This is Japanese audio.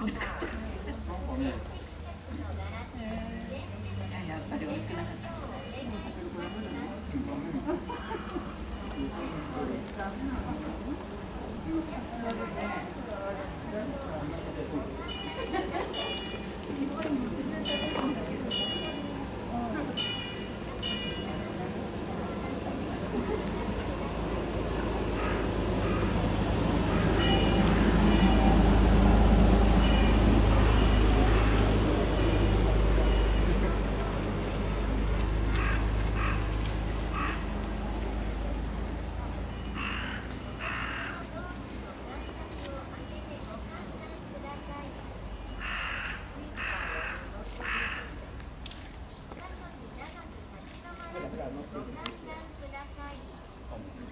Yeah. からください。